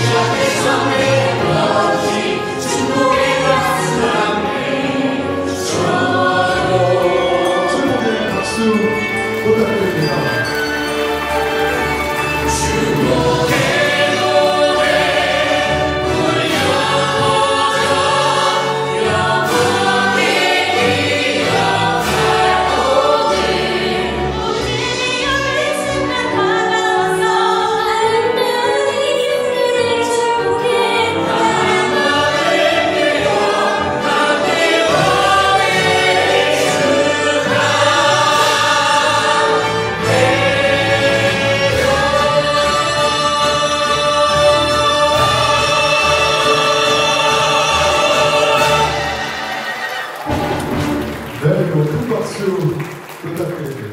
Isha, Isha, Isha, pour tout morceau. Tout à.